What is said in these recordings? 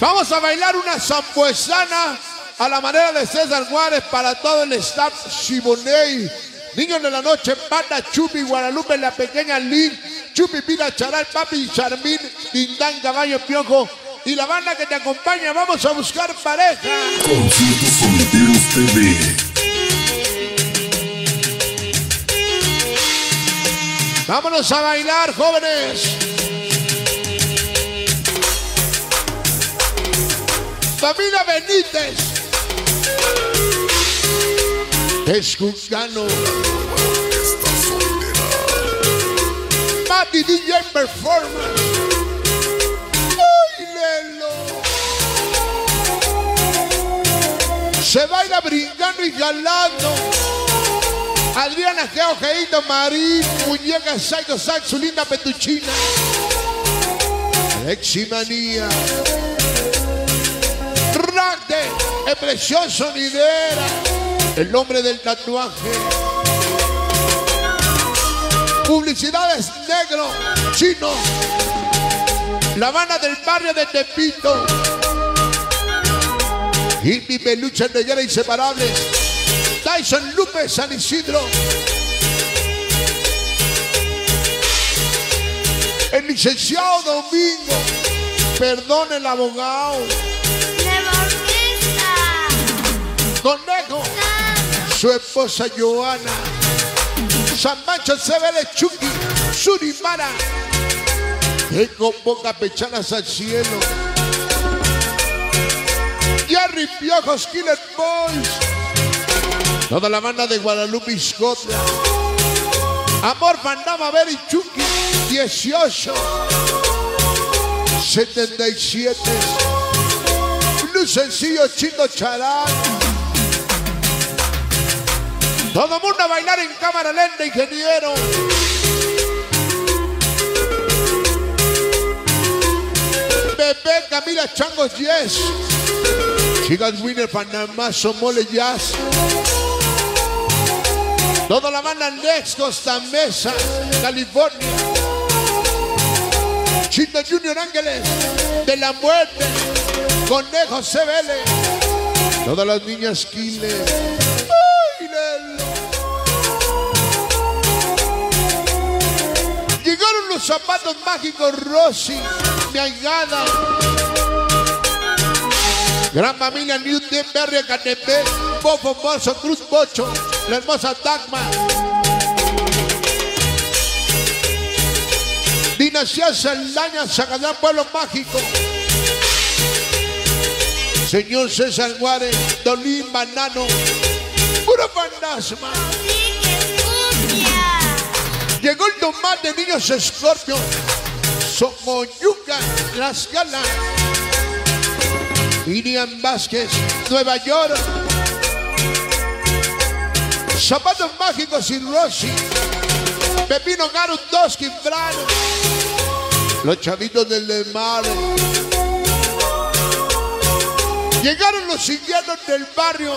Vamos a bailar una zampuesana a la manera de César Juárez para todo el staff Siboney. Niños de la noche, Panda, Chupi, Guadalupe, la pequeña Lin, Chupi, Pina, Charal, Papi, Charmín, Tindán, Caballo, Piojo y la banda que te acompaña. Vamos a buscar pareja. Conciertos Solteros TV. Vámonos a bailar, jóvenes. Familia Benítez. Soltera. Mati DJ Performance. ¡Ay, Lelo! Se baila brincando y jalando. Adriana Geo, Geito, Marín, Muñeca, Psycho, Sax, su linda petuchina. Leximanía. Ragde, expresión sonidera. El nombre del tatuaje. Publicidades negro, chino. La banda del barrio de Tepito. Y mi peluche negra inseparable. Tyson Lupe San Isidro. El licenciado Domingo. Perdón el abogado. Conejo. Su esposa Joana. San Mancho Sevele Chucky. Surimara. Que convoca pechanas al cielo. Jerry Piojos Killer Boys. Toda la banda de Guadalupe Iscotla. Amor Fandama Beri Chucky. 18. 77. Luz sencillo Chino Charán. Todo mundo a bailar en cámara lenta, ingeniero. Pepe, Camila, Changos, Yes. Chicas Winner, Panamá, Somole, Jazz. Toda la banda Next, Costa Mesa, California. Chita Junior Ángeles, de la muerte. Conejo CBL. Todas las niñas Killer. Los zapatos mágicos Rosy, mi ahijada. Gran familia Newton, Berry, Catepec, Bofo, Mozo, Cruz, Bocho, la hermosa Dagma. Dinastía Saldaña, Zagadán, Pueblo Mágico. Señor César Juárez, Dolín, Banano, puro fantasma. Llegó el tomate, niños Escorpio, Somoyuca, Las Galas. Irian Vázquez, Nueva York. Zapatos Mágicos y Rossi. Pepino Garu, dos Quimbrano. Los chavitos del del mar. Llegaron los inviernos del barrio.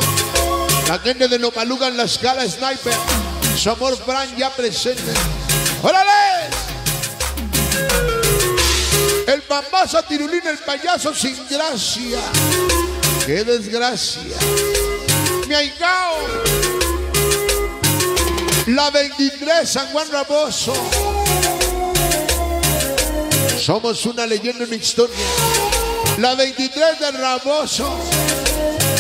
La gente de Lomaluga en la escala Sniper. Su amor Fran ya presente. ¡Órale! El mamazo tirulín, el payaso sin gracia. ¡Qué desgracia! Mi ahijao. La 23, San Juan Raboso. Somos una leyenda, una historia. La 23 de Raboso.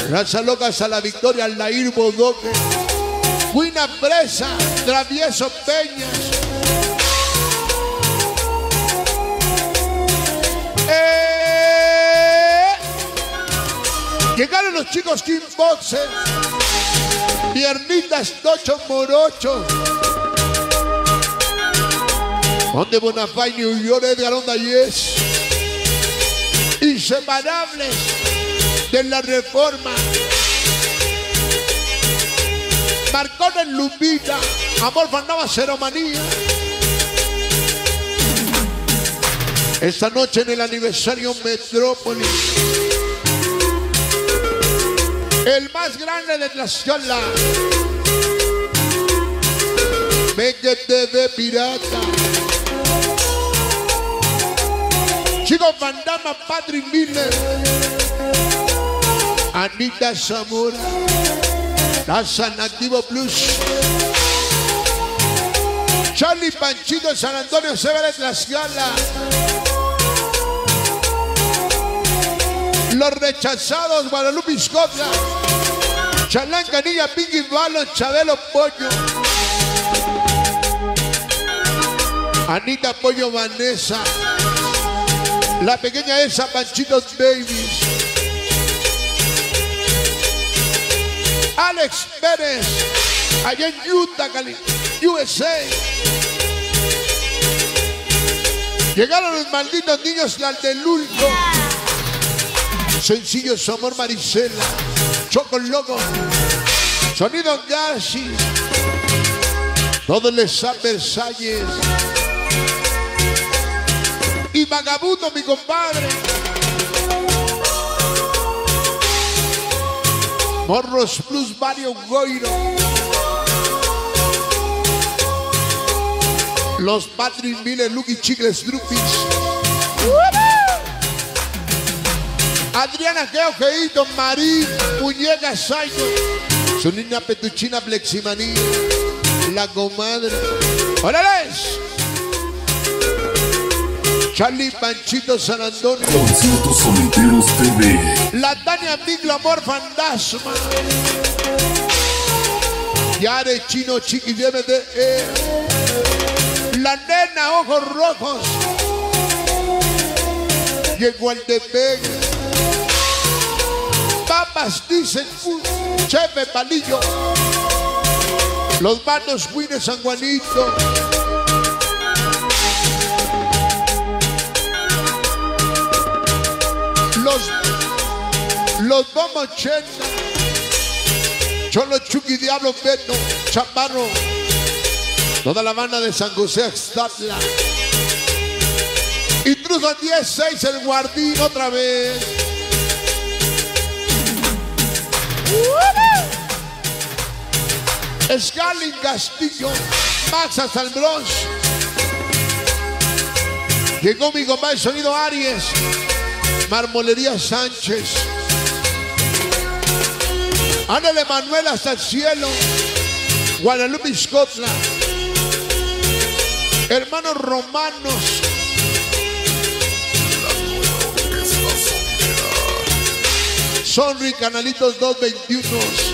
Raza Locas a la Victoria, Aldair Bodoque. Buena Presa, Travieso Peñas. Eh, Llegaron los chicos Kickboxer. Piernitas, tochos, morochos. Donde Bonafay, New York, Edgar Onda Yes. Inseparables de la reforma. Marcón en Lupita. Amor Fandaba Ceromanía. Esta noche en el aniversario Metrópolis. El más grande de Tlaxcala. Métete de pirata. Chico Vandama, Patrick Miller. Anita Zamora. San Activo Plus. Charlie Panchito San Antonio Severa Tlaxcala. Los rechazados, Guadalupe Scotland. Chalán Canilla, Pinky Balon, Chabelo Pollo. Anita Pollo Vanessa. La pequeña esa, Panchito Davis. Alex Pérez, allá en Utah, Cali, USA. Llegaron los malditos niños las de Lulco. Sencillo su amor Marisela. Choco Loco. Sonido Gassi. Todo el San Versalles. Y vagabundo, mi compadre. Morros Plus Mario Goiro. Los Patrick Miller, Lucky Chicles Drupis. Adriana Geo, Geito, Marí, Muñeca. Su niña petuchina Pleximaní. La comadre. ¡Órales! Charlie Panchito San Antonio. Conciertos Solteros TV. La Tania Miglo Amor Fantasma. Yare Chino Chiqui DMD. La nena Ojos Rojos. Llegó al de Papas dicen Chepe Palillo. Los manos Winnie San Juanito. Domo Chenda. Cholo Chucky Diablo Beto. Chaparro. Toda la banda de San José Axtapla. Intruso 16 el guardín otra vez. Scarlett Castillo, Maxa San Bronx. Llegó mi compadre Sonido Aries, Marmolería Sánchez. Ándale Manuel hasta el cielo, Guadalupe Scotland. Hermanos romanos, Sonri Canalitos 221.